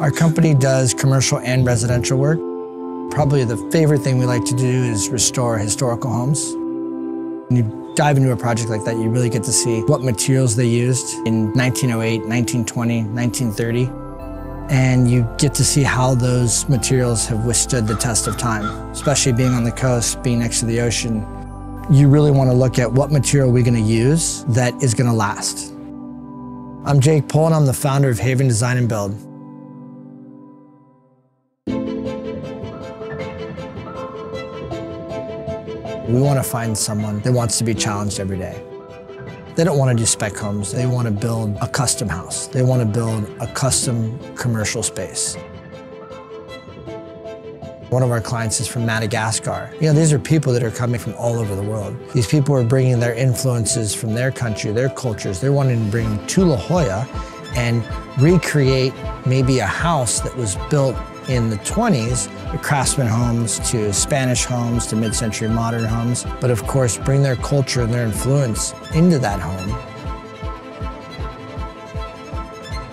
Our company does commercial and residential work. Probably the favorite thing we like to do is restore historical homes. When you dive into a project like that, you really get to see what materials they used in 1908, 1920, 1930. And you get to see how those materials have withstood the test of time, especially being on the coast, being next to the ocean. You really want to look at what material we're going to use that is going to last. I'm Jake Pohl, and I'm the founder of Haven Design and Build. We want to find someone that wants to be challenged every day. They don't want to do spec homes. They want to build a custom house. They want to build a custom commercial space. One of our clients is from Madagascar. You know, these are people that are coming from all over the world. These people are bringing their influences from their country, their cultures. They're wanting to bring to La Jolla and recreate maybe a house that was built in the 20s, the craftsman homes to Spanish homes to mid-century modern homes, but of course bring their culture and their influence into that home.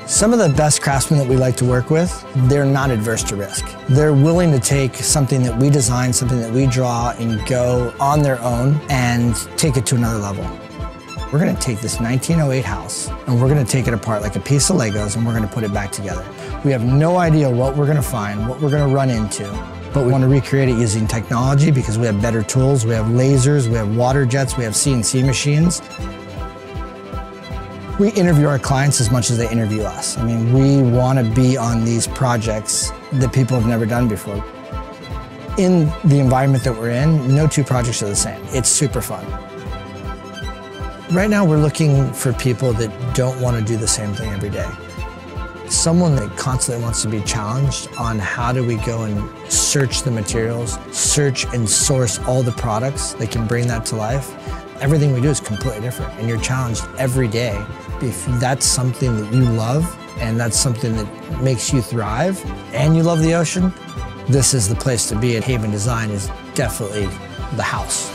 Some of the best craftsmen that we like to work with, they're not adverse to risk. They're willing to take something that we design, something that we draw, and go on their own and take it to another level. We're gonna take this 1908 house and we're gonna take it apart like a piece of Legos and we're gonna put it back together. We have no idea what we're gonna find, what we're gonna run into, but we wanna recreate it using technology because we have better tools, we have lasers, we have water jets, we have CNC machines. We interview our clients as much as they interview us. I mean, we wanna be on these projects that people have never done before. In the environment that we're in, no two projects are the same. It's super fun. Right now, we're looking for people that don't want to do the same thing every day. Someone that constantly wants to be challenged on how do we go and search the materials, search and source all the products that can bring that to life. Everything we do is completely different, and you're challenged every day. If that's something that you love and that's something that makes you thrive and you love the ocean, this is the place to be. At Haven Design is definitely the house.